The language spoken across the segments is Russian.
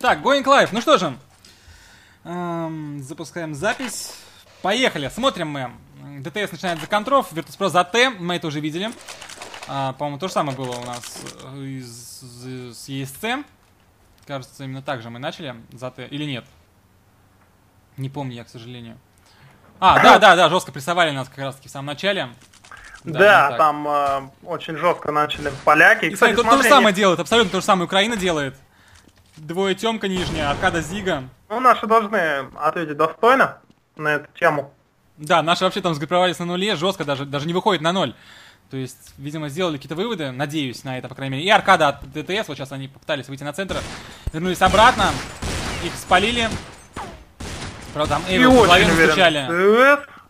Так, Going Live. Ну что же, эм, запускаем запись. Поехали. Смотрим мы. ДТС начинает за контров, Virtus.pro за Т. Мы это уже видели. А, по-моему, то же самое было у нас э, из, с ESC. Кажется, именно так же мы начали за Т. Или нет? Не помню я, к сожалению. А, да, да, да, жестко прессовали нас как раз таки в самом начале. Да, да там э, очень жестко начали поляки. И, кстати, кстати то, то же самое делают, абсолютно то же самое Украина делает. Двое темка нижняя, Аркада Зига. Ну, наши должны ответить достойно на эту тему. Да, наши вообще там сгруппировались на нуле, жестко даже, даже не выходит на ноль. То есть, видимо, сделали какие-то выводы, надеюсь на это, по крайней мере. И Аркада от ДТС, вот сейчас они попытались выйти на центр, вернулись обратно, их спалили. Правда, там Эйвил в голове настучали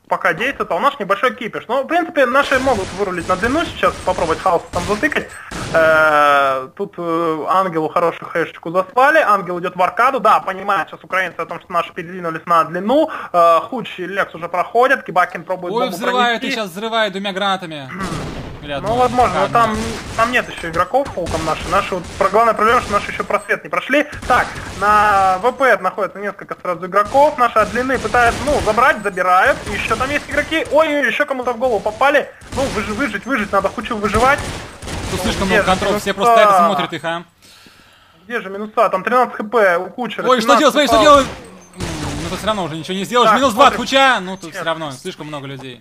пока действует, а у нас небольшой кипиш. Ну, в принципе, наши могут вырулить на длину сейчас, попробовать хаос там затыкать. Э, тут э, ангелу хорошую хэшечку заслали, ангел идет в аркаду, да, понимает сейчас украинцы о том, что наши передвинулись на длину, э, Хуч и Лекс уже проходят, Кибакин пробует Ой, взрывают, и сейчас взрывают двумя гранатами. Ну, возможно, но там, там нет еще игроков толком наши. Наши вот, главная проблема, что наши еще просвет не прошли. Так, на ВП находится несколько сразу игроков. Наши от длины пытаются, ну, забрать, забирают. Еще там есть игроки. Ой, еще кому-то в голову попали. Ну, выжить, выжить, выжить, надо хочу выживать. Тут ну, слишком много контроль, все просто это смотрят их, а. Где же минуса? Там 13 хп у кучера. Ой, что делать, смотри, что делать? Ну, тут все равно уже ничего не сделаешь. Минус 2 от Куча, ну, тут все равно слишком много людей.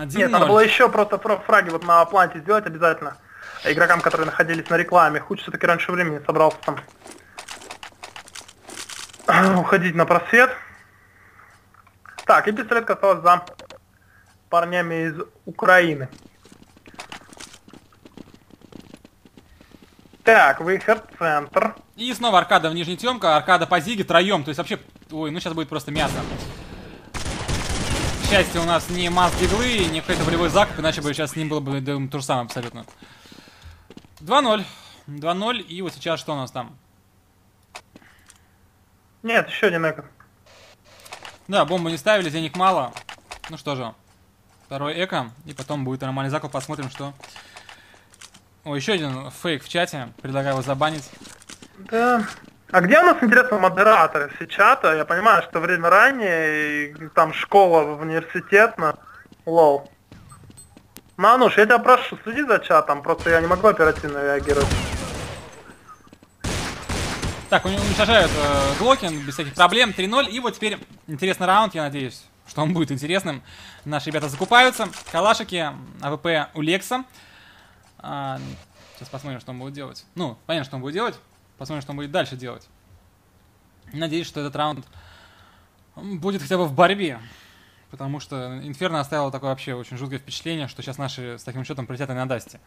1 Нет, надо было еще просто фраги вот на планте сделать обязательно. Игрокам, которые находились на рекламе. Хуч все-таки раньше времени собрался там уходить на просвет. Так, и пистолетка осталась за парнями из Украины. Так, выход, центр. И снова аркада в нижней темка, аркада по зиге, троем. То есть вообще, ой, ну сейчас будет просто мясо счастье, у нас не масс диглы, не какой-то болевой закуп, иначе бы сейчас с ним было бы да, то же самое абсолютно. 2-0. 2-0, и вот сейчас что у нас там? Нет, еще один эко. Да, бомбу не ставили, денег мало. Ну что же, второй эко, и потом будет нормальный закуп, посмотрим, что... О, еще один фейк в чате, предлагаю его забанить. Да, а где у нас, интересно, модераторы все чата? Я понимаю, что время раннее, и там школа университет, но... Лол. Мануш, я тебя прошу, следи за чатом, просто я не могу оперативно реагировать. Так, уничтожают э, глоки без всяких проблем, 3-0, и вот теперь интересный раунд, я надеюсь, что он будет интересным. Наши ребята закупаются, калашики, АВП у Лекса. А, сейчас посмотрим, что он будет делать. Ну, понятно, что он будет делать. Посмотрим, что он будет дальше делать. Надеюсь, что этот раунд будет хотя бы в борьбе. Потому что Инферно оставила такое вообще очень жуткое впечатление, что сейчас наши с таким счетом прилетят и на Дасте.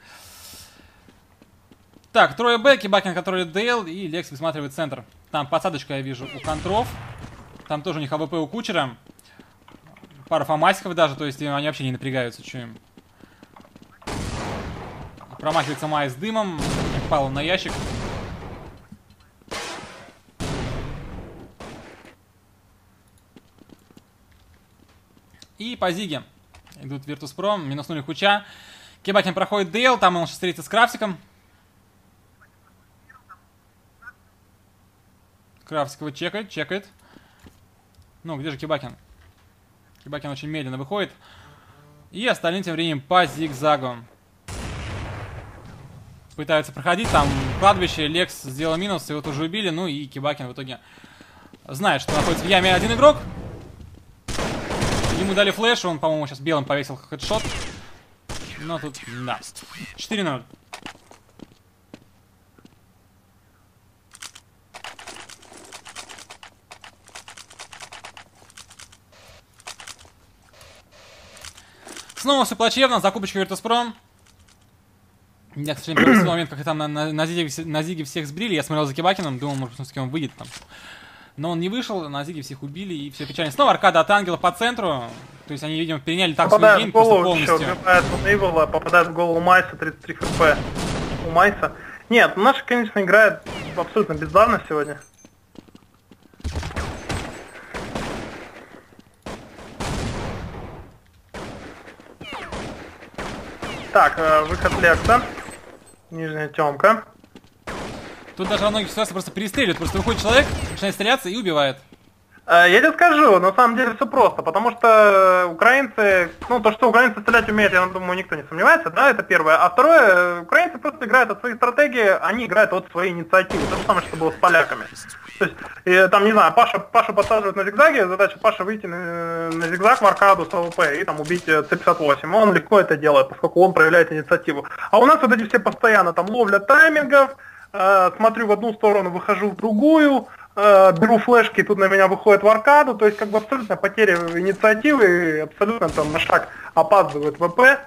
Так, трое Б, Бакин, который Дейл, и Лекс высматривает центр. Там посадочка я вижу у контров. Там тоже у них АВП у кучера. Пара фамасиков даже, то есть они вообще не напрягаются, что им. Промахивается Майс дымом. Пал на ящик. И по Зиге идут Virtus.pro, минуснули Хуча. Кебакин проходит Дейл, там он сейчас встретится с Крафтиком. Крафтик его чекает, чекает. Ну, где же Кибакин? Кибакин очень медленно выходит. И остальные тем временем по зигзагу. Пытаются проходить, там кладбище, Лекс сделал минус, его тоже убили, ну и Кибакин в итоге знает, что находится в яме один игрок. Ему дали флеш, он, по-моему, сейчас белым повесил хедшот. Но тут, да. 4-0. Снова все плачевно, закупочка Virtus.pro. Я, к сожалению, момент, как там на, на, на, зиге, на зиге всех сбрили. Я смотрел за Кибакином, думал, может, все-таки он выйдет там. Но он не вышел, на Зиге всех убили, и все печально. Снова аркада от ангела по центру. То есть они, видимо, переняли так попадает свой гейм просто полностью. Еще, попадает в Эйвола, попадает в голову Майса, 33 хп у Майса. Нет, наши, конечно, играют абсолютно бездарно сегодня. Так, э, выход Лекса. Нижняя темка. Тут даже во многих ситуациях просто перестреливают. Просто выходит человек, начинает стреляться и убивает. Э, я тебе скажу, на самом деле все просто, потому что украинцы, ну то, что украинцы стрелять умеют, я думаю, никто не сомневается, да, это первое. А второе, украинцы просто играют от своей стратегии, они играют от своей инициативы. То же самое, что было с поляками. То есть, и, там, не знаю, Паша, Паша подсаживает на зигзаге, задача Паша выйти на, на зигзаг в аркаду с АВП и там убить Ц-58. Он легко это делает, поскольку он проявляет инициативу. А у нас вот эти все постоянно там ловля таймингов, э, смотрю в одну сторону, выхожу в другую, э, беру флешки, тут на меня выходит в аркаду, то есть как бы абсолютно потеря инициативы, абсолютно там на шаг опаздывает ВП,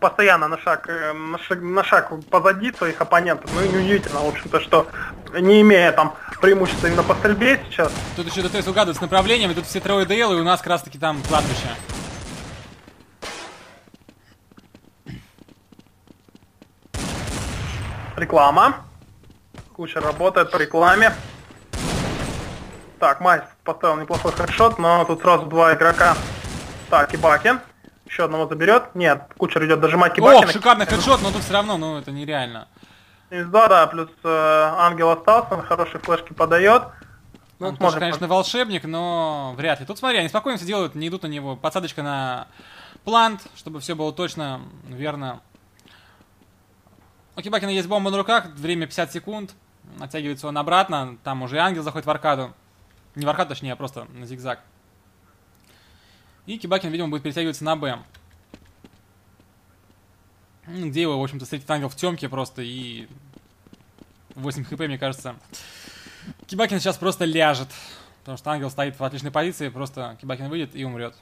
постоянно на шаг, э, на шаг, на шаг позади своих оппонентов. Ну и неудивительно, в общем-то, что не имея там преимущества именно по стрельбе сейчас. Тут еще ДТС угадывает с направлением, и тут все трое ДЛ, и у нас как раз таки там кладбище. Реклама. Куча работает по рекламе. Так, Майс поставил неплохой хедшот, но тут сразу два игрока. Так, и Баки. Еще одного заберет. Нет, кучер идет дожимать Кибаки. Ох, шикарный хедшот, но тут все равно, ну это нереально. Да, да, плюс э, ангел остался, он хорошие флешки подает. Ну, он тоже, конечно, волшебник, но вряд ли. Тут смотри, они спокойно все делают, не идут на него. Подсадочка на плант, чтобы все было точно, верно. У Кибакина есть бомба на руках, время 50 секунд. Оттягивается он обратно, там уже ангел заходит в аркаду. Не в аркаду, точнее, а просто на зигзаг. И Кибакин, видимо, будет перетягиваться на Б. Где его, в общем-то, встретит ангел в темке просто и... 8 хп, мне кажется. Кибакин сейчас просто ляжет. Потому что ангел стоит в отличной позиции, просто Кибакин выйдет и умрет.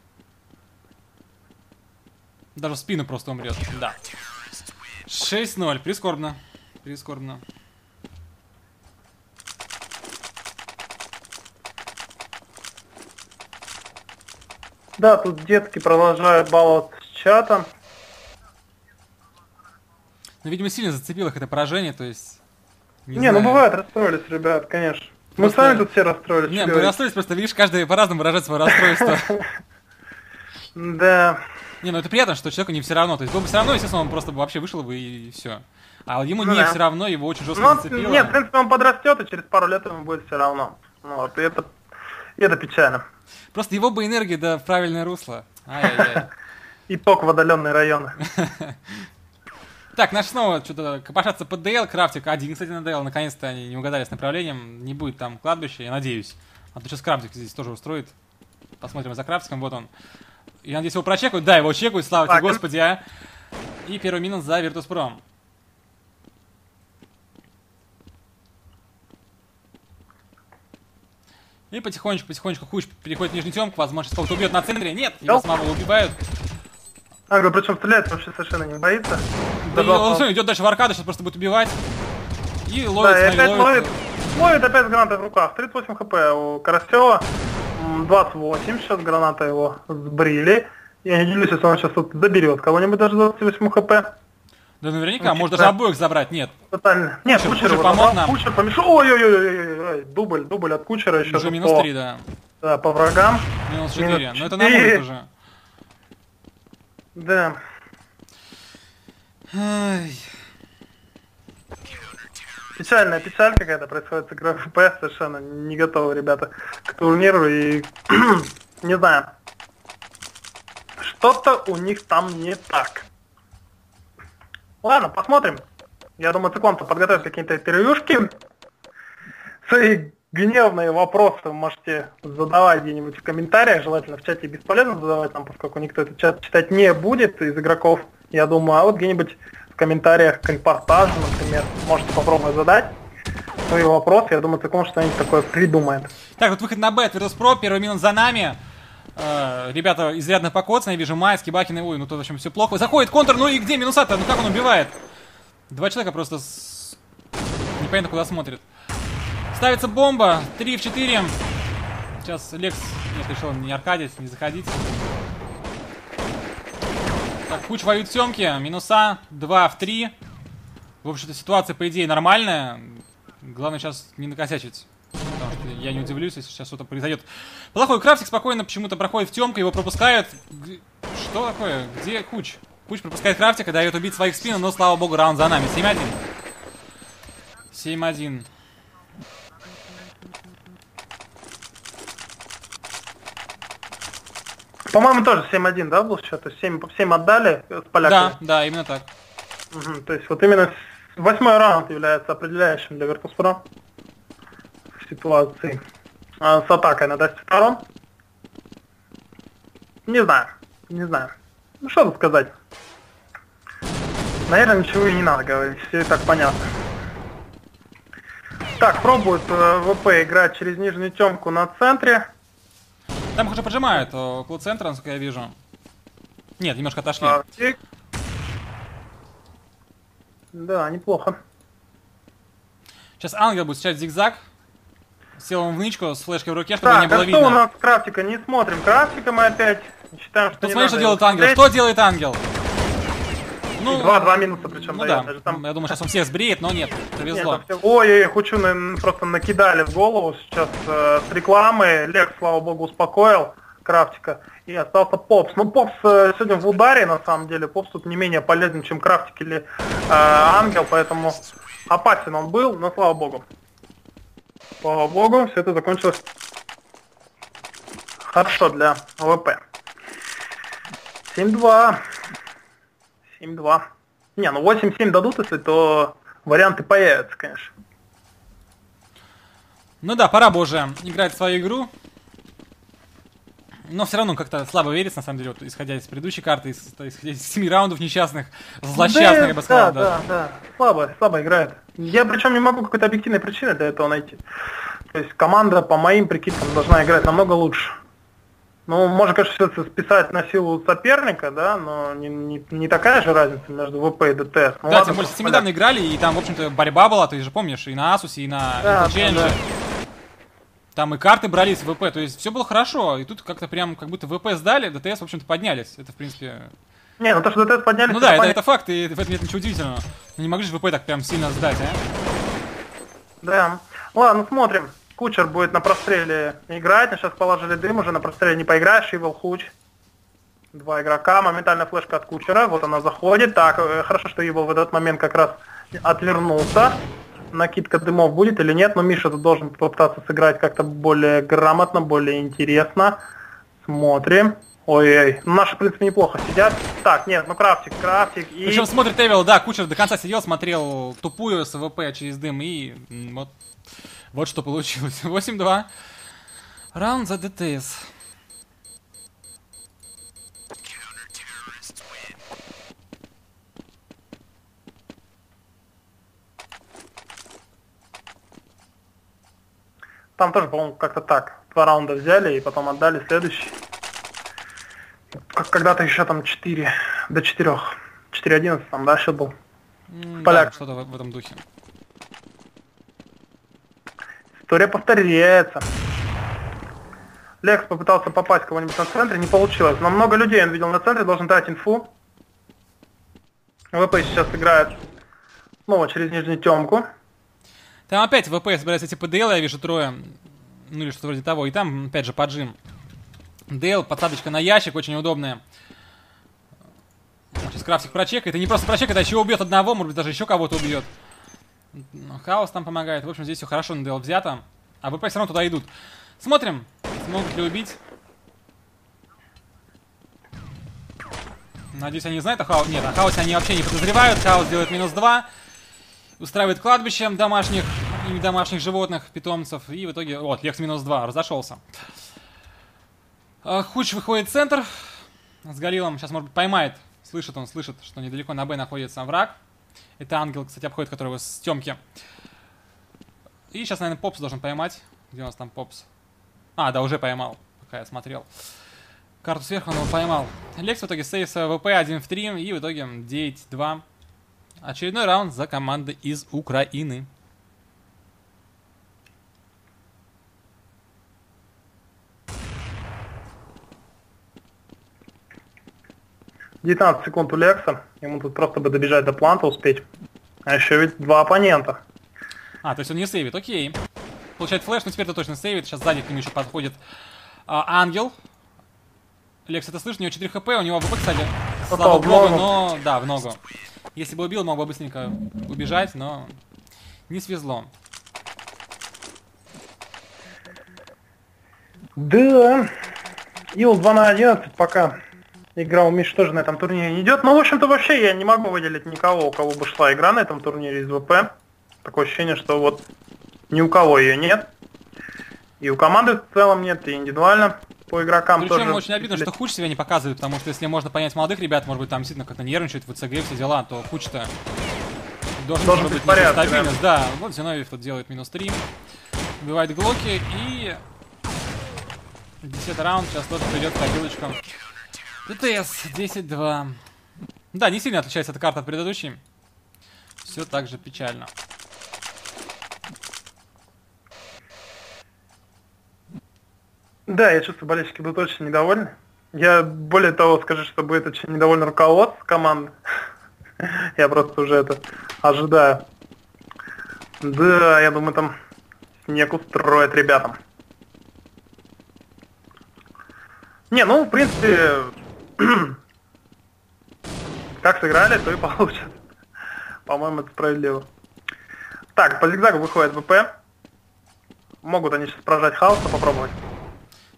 Даже в спину просто умрет, да. 6-0, прискорбно. Прискорбно. Да, тут детки продолжают баловаться с чатом. Ну, видимо, сильно зацепило их это поражение, то есть... Не, не ну бывает, расстроились, ребят, конечно. Мы просто... сами тут все расстроились. Не, мы расстроились, просто видишь, каждый по-разному выражает свое расстройство. Да. Не, ну это приятно, что человеку не все равно. То есть было бы все равно, естественно, он просто бы вообще вышел бы и все. А ему не все равно, его очень жестко ну, зацепило. Нет, в принципе, он подрастет, и через пару лет ему будет все равно. Ну, вот, и это, и это печально. Просто его бы энергия да в правильное русло. Итог в отдаленные районы. Так, наш снова что-то копошаться под ДЛ, крафтик один, кстати, на ДЛ, наконец-то они не угадали с направлением, не будет там кладбища, я надеюсь. А то сейчас крафтик здесь тоже устроит. Посмотрим за крафтиком, вот он. Я надеюсь, его прочекают. Да, его чекают, слава тебе, господи, а. И первый минус за Virtus.pro. И потихонечку, потихонечку Хуч переходит в нижний темку, возможно, сейчас кого-то убьет на центре. Нет, его самого убивают. Ага, причем стрелять вообще совершенно не боится. Да, и он все, идет дальше в аркаду, сейчас просто будет убивать. И ловит, да, и опять ловит. Ловит опять с гранатой в руках. 38 хп у Карасева. 28, сейчас граната его сбрили. Я не делюсь, если он сейчас тут заберет кого-нибудь даже 28 хп. Да наверняка, ну, может даже обоих забрать, нет. Тотально. Нет, Кучер, Кучер, Кучер помог нам. Кучер помешал. Ой-ой-ой, дубль, дубль от Кучера еще. Уже минус по... 3, да. Да, по врагам. Минус 4, минус 4. но это на будет уже. Да. Ай. Печальная печаль какая-то происходит с игрой ФПС, совершенно не готовы ребята к турниру и не знаю. Что-то у них там не так. Ладно, посмотрим. Я думаю, Циклон-то подготовит какие-то интервьюшки. Свои гневные вопросы вы можете задавать где-нибудь в комментариях. Желательно в чате бесполезно задавать нам, поскольку никто этот чат читать не будет из игроков, я думаю. А вот где-нибудь в комментариях к репортажу, например, можете попробовать задать свои вопросы. Я думаю, Циклон что-нибудь такое придумает. Так, вот выход на Б, Virtus.pro, первый минус за нами. Э, ребята изрядно покоцаны, я вижу Майски, Бакин Уй, ну тут в общем все плохо. Заходит контр, ну и где минуса-то? Ну как он убивает? Два человека просто с... непонятно куда смотрят. Ставится бомба, 3 в 4. Сейчас Лекс нет, решил не аркадить, не заходить. Куч воюет в съемке, минуса, 2 в 3. В общем-то ситуация, по идее, нормальная. Главное сейчас не накосячить. Потому что я не удивлюсь, если сейчас что-то произойдет. Плохой крафтик спокойно почему-то проходит в темку, его пропускают. Что такое? Где Куч? Куч пропускает крафтика, дает убить своих спин, но, слава богу, раунд за нами. 7-1. 7-1. По-моему, тоже 7-1, да, был счет? То есть 7, 7 отдали с поляками? Да, да, именно так. Угу, то есть вот именно восьмой раунд является определяющим для Virtus.pro в ситуации а, с атакой на 10 сторон. Не знаю, не знаю. Ну что тут сказать? Наверное, ничего и не надо говорить, все и так понятно. Так, пробует э, ВП играть через нижнюю темку на центре. Там их уже поджимают э, около центра, насколько я вижу. Нет, немножко отошли. А, и... Да, неплохо. Сейчас ангел будет встречать зигзаг. Сел он в нычку с флешкой в руке, чтобы так, не было а видно. что у нас крафтика? Не смотрим. Крафтика мы опять считаем, что Тут смотри, что делает ангел. Что делает ангел? Ну, два, два минуса причем ну дает. Да. Там... Я думаю, сейчас он всех сбреет, но нет, повезло. Нет, Ой, Хучу просто накидали в голову сейчас э, с рекламы. Лекс, слава богу, успокоил Крафтика. И остался Попс. Ну, Попс э, сегодня в ударе, на самом деле. Попс тут не менее полезен, чем Крафтик или э, Ангел, поэтому опасен он был, но слава богу. Слава богу, все это закончилось хорошо для ВП. 7-2. 7-2. Не, ну 8-7 дадут, если то варианты появятся, конечно. Ну да, пора бы уже играть в свою игру. Но все равно как-то слабо верится, на самом деле, вот, исходя из предыдущей карты, из, исходя из 7 раундов несчастных, злосчастных, да, я бы сказал. Да, да, да, слабо, слабо играет. Я причем не могу какой-то объективной причины для этого найти. То есть команда, по моим прикидкам, должна играть намного лучше. Ну, можно, конечно, все списать на силу соперника, да, но не, не, не такая же разница между ВП и ДТС. Ну, да, ладно, тем более, с ними недавно играли, и там, в общем-то, борьба была, ты же помнишь, и на Асусе, и на да, Change. Да. Там и карты брались в ВП, то есть все было хорошо, и тут как-то прям, как будто ВП сдали, ДТС, в общем-то, поднялись. Это, в принципе... Не, ну то, что ДТС поднялись... Ну да, это, это факт, и в этом нет ничего удивительного. Ну не могли же ВП так прям сильно сдать, а? Да. Ладно, смотрим. Кучер будет на простреле играть, но сейчас положили дым, уже на простреле не поиграешь, Ивол Хуч. Два игрока, моментально флешка от Кучера, вот она заходит. Так, э, хорошо, что Ивол в этот момент как раз отвернулся. Накидка дымов будет или нет, но Миша тут должен попытаться сыграть как-то более грамотно, более интересно. Смотрим. Ой-ой, ну, наши, в принципе, неплохо сидят. Так, нет, ну крафтик, крафтик и... Причем смотрит Эвил, да, Кучер до конца сидел, смотрел тупую СВП через дым и вот вот что получилось. 8-2. Раунд за ДТС. Там тоже, по-моему, как-то так. Два раунда взяли и потом отдали следующий. Как когда-то еще там 4 до 4. 4-11 там, да, счет был? Mm, Поляк. Да, что-то в, в этом духе. История повторяется. Лекс попытался попасть кого-нибудь на центре, не получилось. Но много людей он видел на центре, должен дать инфу. ВП сейчас играет снова через нижнюю темку. Там опять ВП собирается типа ДЛ, я вижу трое. Ну или что-то вроде того. И там, опять же, поджим. ДЛ, подсадочка на ящик, очень удобная. Сейчас крафтик прочекает. Это не просто прочекает, а еще убьет одного, может быть, даже еще кого-то убьет. Хаос там помогает. В общем, здесь все хорошо на ДЛ взято. А ВП все равно туда идут. Смотрим, смогут ли убить. Надеюсь, они знают о Хаосе. Нет, о Хаосе они вообще не подозревают. Хаос делает минус 2. Устраивает кладбище домашних и домашних животных, питомцев. И в итоге... Вот, Лекс минус 2. Разошелся. А, Хуч выходит в центр. С Галилом. Сейчас, может быть, поймает. Слышит он, слышит, что недалеко на Б находится враг. Это ангел, кстати, обходит, которого с темки. И сейчас, наверное, Попс должен поймать. Где у нас там Попс? А, да, уже поймал, пока я смотрел. Карту сверху он его поймал. Лекс в итоге сейс ВП 1 в 3 и в итоге 9-2. Очередной раунд за командой из Украины. 19 секунд у Лекса. Ему тут просто бы добежать до планта успеть. А еще ведь два оппонента. А, то есть он не сейвит, окей. Получает флеш, но теперь это точно сейвит. Сейчас сзади к нему еще подходит а, Ангел. Лекс, это слышно, у него 4 хп, у него ВП, кстати, слава богу, но... Да, в ногу. Если бы убил, мог бы быстренько убежать, но Не свезло. Да. Ил 2 на 11 пока игра тоже на этом турнире не идет. Ну, в общем-то, вообще я не могу выделить никого, у кого бы шла игра на этом турнире из ВП. Такое ощущение, что вот ни у кого ее нет. И у команды в целом нет, и индивидуально по игрокам Причем тоже. очень обидно, что Хуч себя не показывает, потому что если можно понять молодых ребят, может быть, там действительно как-то нервничают в ЦГ, все дела, то Хуч-то должен, должен быть стабильность. Да. да, вот Зиновьев тут делает минус 3. Убивает Глоки и... Десятый раунд, сейчас тоже придет копилочка. ТТС 10-2. Да, не сильно отличается эта карта от предыдущей. Все так же печально. Да, я чувствую, болельщики будут очень недовольны. Я более того скажу, что будет очень недовольно руководство команды. я просто уже это ожидаю. Да, я думаю, там снег устроит ребятам. Не, ну, в принципе, как сыграли, то и получат. По-моему, это справедливо. Так, по зигзагу выходит ВП. Могут они сейчас прожать хаоса, попробовать.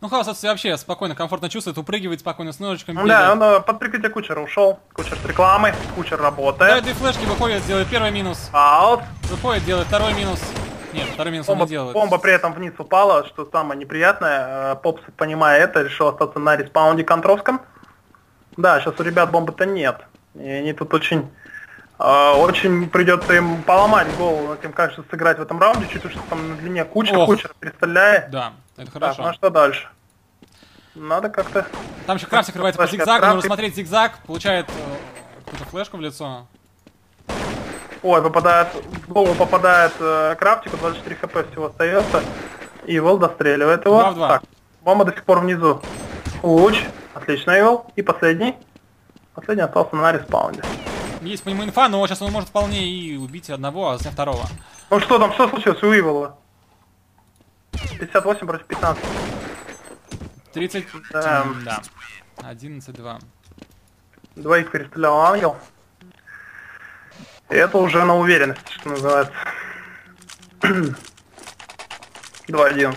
Ну, Хаус вообще спокойно, комфортно чувствует, упрыгивает спокойно с ножичками. Да, он э, под прикрытие кучера ушел. Кучер с рекламой, кучер работает. Да, две флешки выходит, делает первый минус. Аут. Выходит, делает второй минус. Нет, второй минус бомба, он не делает. Бомба при этом вниз упала, что самое неприятное. Э, Попс, понимая это, решил остаться на респаунде контровском. Да, сейчас у ребят бомбы-то нет. И они тут очень... Э, очень придется им поломать голову над тем, как же сыграть в этом раунде, чуть что там на длине кучер, Ох. кучер перестреляет. Да, это хорошо. Так, ну что дальше? Надо как-то... Там еще крафт закрывается по зигзагу, нужно смотреть зигзаг, получает э, какую-то флешку в лицо. Ой, попадает, в голову попадает э, крафтику, 24 хп всего остается. И Ивол достреливает его. 2 2. Так, бомба до сих пор внизу. Луч, отлично Ивол. И последний. Последний остался на респаунде. Есть по нему инфа, но сейчас он может вполне и убить одного, а за второго. Ну что там, что случилось у Ивола? 58 против 15. 30... Да. да. 11-2. Двоих перестрелял ангел. Это уже на уверенность, что называется. 2-1.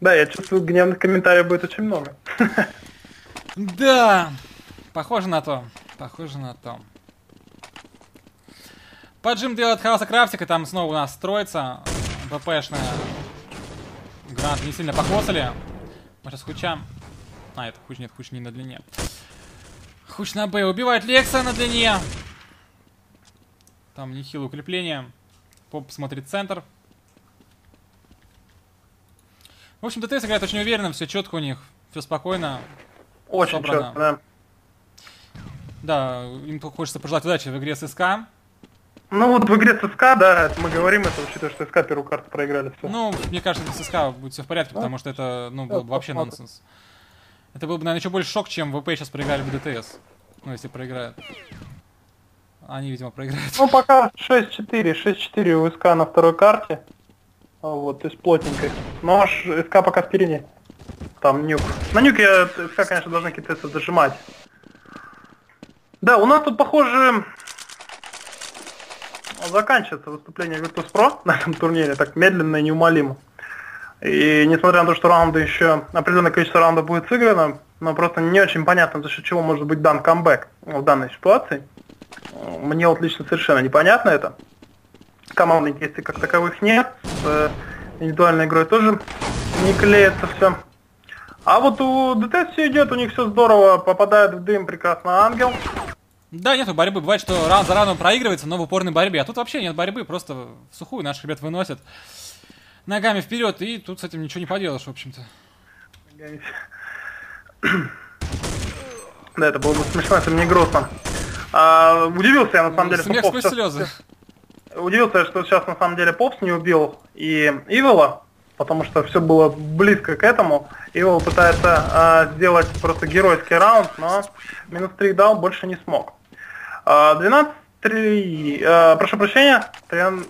Да, я чувствую, гневных комментариев будет очень много. Да, похоже на то. Похоже на то. Поджим делает хаоса крафтик, и там снова у нас строится ВПшная. Гранат не сильно покосали. Мы сейчас хуча. А, это хуч нет, хуч не на длине. Хуч на Б. Убивает Лекса на длине. Там нехилое укрепление. Поп смотрит центр. В общем, ДТС играет очень уверенно, все четко у них, все спокойно. Очень собрано. четко, да. Да, им хочется пожелать удачи в игре с СК. Ну вот в игре с СК, да, мы говорим это, учитывая, что СК первую карту проиграли. Все. Ну, мне кажется, с СК будет все в порядке, потому что это, ну, был бы вообще нонсенс. Это был бы, наверное, еще больше шок, чем ВП сейчас проиграли в ДТС. Ну, если проиграют. Они, видимо, проиграют. Ну, пока 6-4. 6-4 у СК на второй карте. А, вот, то есть плотненько. Но аж СК пока впереди. Там нюк. На нюке СК, конечно, должны китайцы дожимать. Да, у нас тут, похоже, заканчивается выступление Virtus.pro на этом турнире так медленно и неумолимо. И несмотря на то, что раунды еще, определенное количество раундов будет сыграно, но просто не очень понятно, за счет чего может быть дан камбэк в данной ситуации. Мне вот лично совершенно непонятно это. Командных действий как таковых нет. С э, индивидуальной игрой тоже не клеится все. А вот у ДТ все идет, у них все здорово, попадает в дым прекрасно ангел. Да, нету борьбы. Бывает, что раунд за раундом проигрывается, но в упорной борьбе. А тут вообще нет борьбы, просто в сухую наших ребят выносят ногами вперед, и тут с этим ничего не поделаешь, в общем-то. Да, это было бы смешно, если мне грустно. А, удивился я на самом деле, Смех сквозь слезы. Удивился, что сейчас на самом деле Попс не убил и Ивела, потому что все было близко к этому. Ивел пытается а, сделать просто геройский раунд, но минус 3 дал, больше не смог. 12-3, а, прошу прощения, 13-2,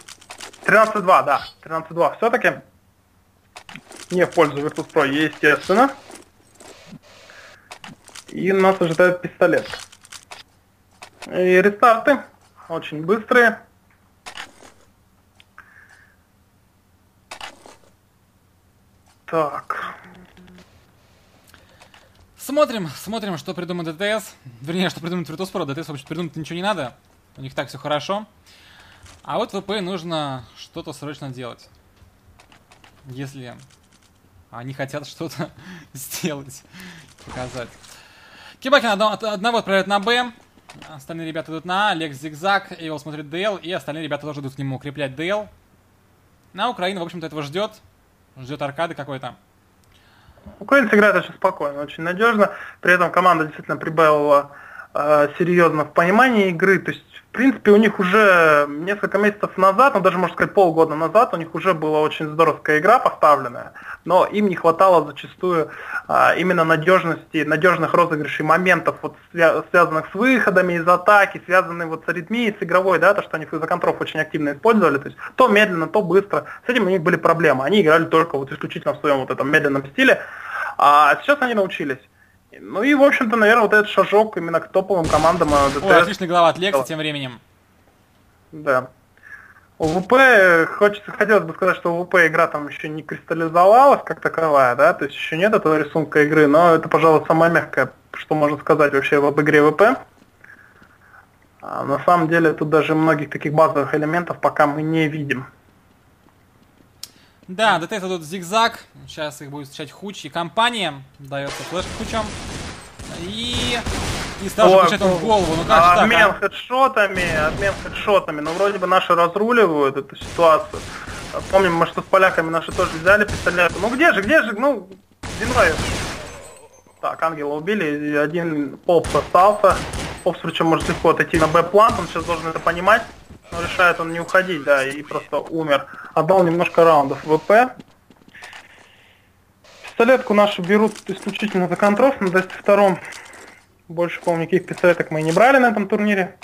да, 13-2 все-таки. Не в пользу Virtus.pro, естественно. И нас ожидает пистолет. И рестарты очень быстрые. Так. Смотрим, смотрим, что придумает ДТС. Вернее, что придумает Virtus.pro. ДТС вообще придумать ничего не надо. У них так все хорошо. А вот ВП нужно что-то срочно делать. Если они хотят что-то сделать, показать. Кибакин одно, одного отправляет на Б. Остальные ребята идут на А. Лекс зигзаг. Его смотрит ДЛ. И остальные ребята тоже идут к нему укреплять ДЛ. На Украина, в общем-то, этого ждет. Ждет аркады какой-то. Украинцы играют очень спокойно, очень надежно. При этом команда действительно прибавила э, серьезно в понимании игры. То есть в принципе, у них уже несколько месяцев назад, ну даже можно сказать полгода назад, у них уже была очень здоровская игра поставленная, но им не хватало зачастую а, именно надежности, надежных розыгрышей моментов, вот, свя- связанных с выходами из атаки, связанных вот с аритмией, с игровой, да, то, что они физоконтров очень активно использовали, то есть то медленно, то быстро. С этим у них были проблемы. Они играли только вот исключительно в своем вот этом медленном стиле, а сейчас они научились. Ну и, в общем-то, наверное, вот этот шажок именно к топовым командам ДТС. Ой, отличный голова от Лекса тем временем. Да. ВП, хочется, хотелось бы сказать, что ВП игра там еще не кристаллизовалась как таковая, да, то есть еще нет этого рисунка игры, но это, пожалуй, самое мягкое, что можно сказать вообще об игре ВП. А на самом деле тут даже многих таких базовых элементов пока мы не видим. Да, ДТС тут зигзаг. Сейчас их будет встречать Хуч и компания. Дается флеш Хучам. И... И сразу получает он в голову. Ну как а, Обмен так, а? хедшотами, обмен хедшотами. Ну вроде бы наши разруливают эту ситуацию. Помним, мы что с поляками наши тоже взяли пистолет. Ну где же, где же, ну, Зиновьев. Так, ангела убили, один Попс остался. Попс причем может легко отойти на Б-план, он сейчас должен это понимать. Решает он не уходить, да, и просто умер. Отдал немножко раундов ВП. Пистолетку нашу берут исключительно за контроль на 22-м. Больше, по-моему, никаких пистолеток мы и не брали на этом турнире.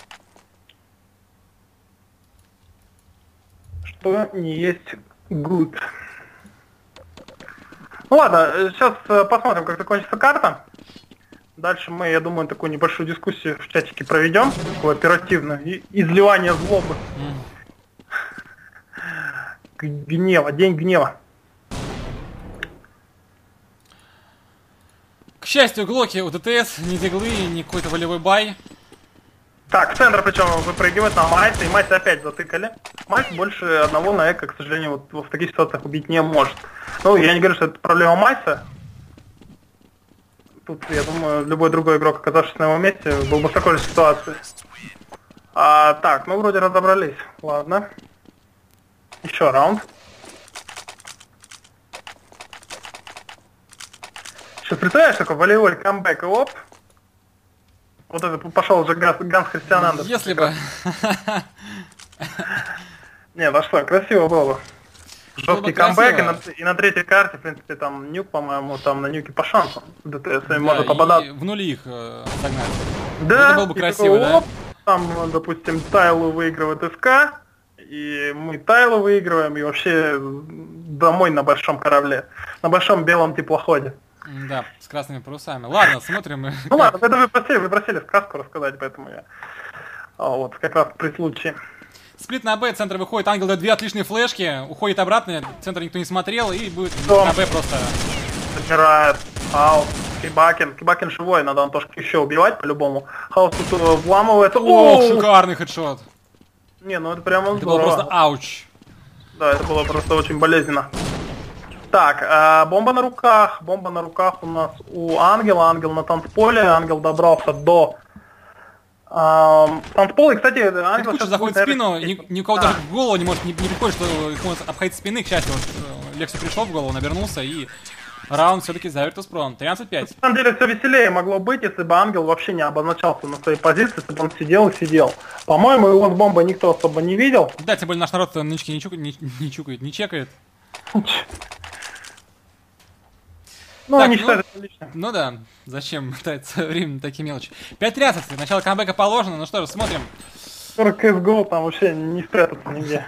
Что не есть good. Ну ладно, сейчас э, посмотрим, как закончится карта. Дальше мы, я думаю, такую небольшую дискуссию в чатике проведем, такое оперативное изливание злобы. Mm. Гнева, день гнева. К счастью, глоки у ДТС не диглы, не какой-то волевой бай. Так, центр причем выпрыгивает на Майса, и Майса опять затыкали. Майс больше одного на эко, к сожалению, вот в таких ситуациях убить не может. Ну, я не говорю, что это проблема Майса, Тут, я думаю, любой другой игрок, оказавшись на его месте, был бы в такой же ситуации. А, так, ну вроде разобрались. Ладно. Еще раунд. Сейчас представляешь, такой волевой камбэк и оп. Вот это пошел уже Ганс, Ганс Христиан Андерс. Если бы. Не, что, красиво было бы. Жесткий камбэк, и на, и на третьей карте, в принципе, там нюк, по-моему, там на нюке по шансу. ДТС да, можно попадать. в нули их э. Да, Это было бы красиво, такой, да? Оп, там, допустим, Тайлу выигрывает СК, и мы Тайлу выигрываем, и вообще домой на большом корабле, на большом белом теплоходе. Да, с красными парусами. Ладно, смотрим. Ну ладно, это вы просили, вы просили сказку рассказать, поэтому я а, вот как раз при случае. Сплит на Б, центр выходит, ангел дает две отличные флешки, уходит обратно, центр никто не смотрел, и будет Что? на Б просто... Забирает. Хаус. Кибакин. Кибакин живой, надо Антошку еще убивать по-любому. Хаус тут э, вламывается. Ох, шикарный хедшот. Не, ну это прямо Это было просто ауч. Да, это было просто очень болезненно. Так, э, бомба на руках. Бомба на руках у нас у Ангела. Ангел на танцполе. Ангел добрался до Танцпол, и, кстати, Ангел сейчас заходит в спину, ни, ни у кого даже в голову не может, не, приходит, что ему обходить спины, к счастью, вот э, Лексу пришел в голову, навернулся и раунд все-таки за Virtus.pro, 13-5. На самом деле все веселее могло быть, если бы Ангел вообще не обозначался на своей позиции, если бы он сидел и сидел. По-моему, его с бомбой никто особо не видел. Да, тем более наш народ нычки не, чукает, не, не чукает, не чекает. Ну, так, они ну, считают это лично. Ну да, зачем тратить время на такие мелочи. 5.13, начало камбэка положено, ну что же, смотрим. 40 CSGO там вообще не спрятаться нигде.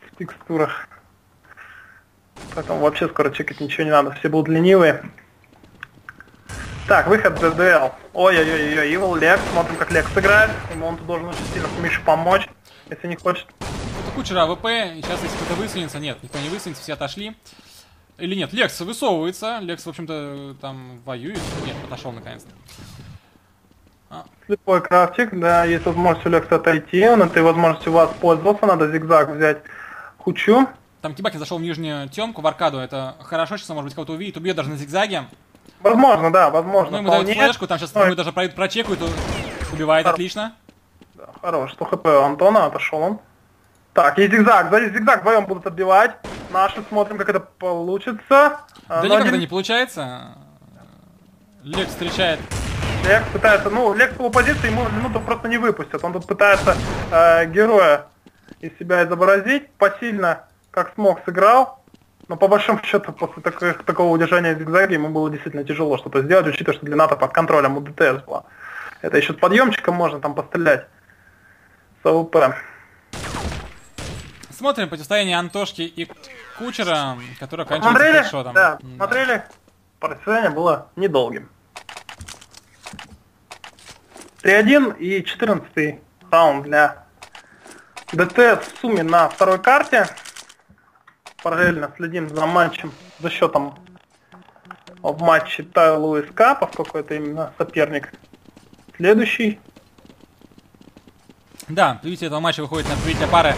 В текстурах. Поэтому вообще скоро чекать ничего не надо, все будут ленивые. Так, выход ДДЛ. Ой-ой-ой, Evil, Лекс. Смотрим, как Лекс играет. Ему он тут должен очень сильно Мише помочь, если не хочет. Это кучер АВП. Сейчас, если кто-то высунется, нет, никто не высунется, все отошли. Или нет, Лекс высовывается. Лекс, в общем-то, там воюет. Нет, отошел наконец-то. А. Слепой крафтик, да, есть возможность у Лекса отойти. Он этой возможностью воспользовался. Надо зигзаг взять кучу. Там Кибаки зашел в нижнюю темку, в аркаду. Это хорошо, сейчас может быть кого-то увидит. Убьет даже на зигзаге. Возможно, да, возможно. Ну, ему дают флешку, там сейчас ему даже прочекают, убивает, Хор... отлично. Да, хорош, 100 хп у Антона, отошел он. Так, есть зигзаг, сзади зигзаг вдвоем будут отбивать. Наши смотрим, как это получится. Да никак это не получается. Лекс встречает. Лекс пытается, ну, Лекс в позиции ему минуту просто не выпустят. Он тут пытается э, героя из себя изобразить, посильно, как смог, сыграл. Но по большому счету, после таких, такого удержания зигзаги ему было действительно тяжело что-то сделать, учитывая, что длина-то под контролем у ДТС была. Это еще с подъемчиком можно там пострелять. С АВП. Смотрим противостояние Антошки и Кучера, которое смотрели? хедшотом. Да, да, смотрели? Противостояние было недолгим. 3-1 и 14 раунд для ДТ в сумме на второй карте параллельно следим за матчем, за счетом в матче Тайлу СК, поскольку это именно соперник следующий. Да, видите, этого матча выходит на победителя пары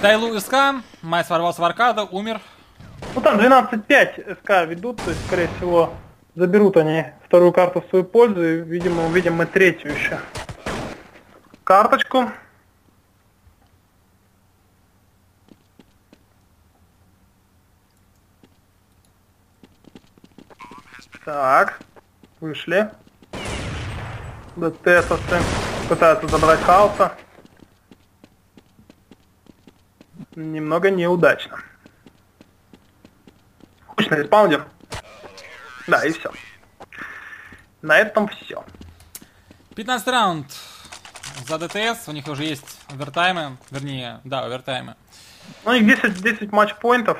Тайлу СК, Майс ворвался в аркаду, умер. Ну там 12-5 СК ведут, то есть, скорее всего, заберут они вторую карту в свою пользу, и, видимо, увидим мы третью еще карточку. Так, вышли. ДТСовцы пытаются забрать хаоса. Немного неудачно. Кучно респаунер. Да, и все. На этом все. 15 раунд за ДТС. У них уже есть овертаймы. Вернее, да, овертаймы. Ну, них 10, 10 матч-поинтов.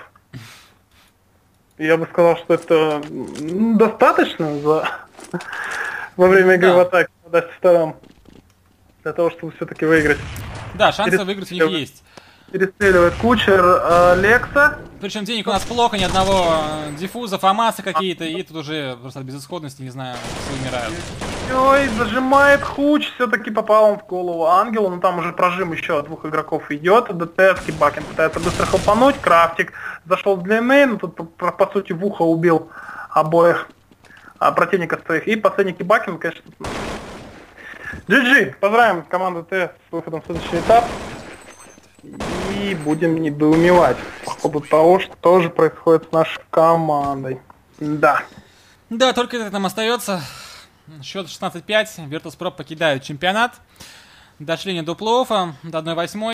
Я бы сказал, что это достаточно за во время игры да. в атаке на втором. Для того, чтобы все-таки выиграть. Да, шансы Перес... выиграть у них есть. Перестреливает кучер э, Лекса. Причем денег у нас плохо, ни одного э, диффуза, фамасы какие-то, и тут уже просто от безысходности, не знаю, все умирают. Ой, зажимает Хуч, все-таки попал он в голову Ангелу, но там уже прожим еще от двух игроков идет. ДТС, Бакин пытается быстро хлопануть, Крафтик зашел с длины, но тут по, по сути в ухо убил обоих а, противников своих. И последний Кибакин, конечно, GG! Поздравим команду Т с выходом в следующий этап. И будем недоумевать по ходу того, что тоже происходит с нашей командой. Да. Да, только это нам остается. Счет 16-5. Virtus.pro покидают чемпионат. Дошли не до плей-оффа, до 1-8.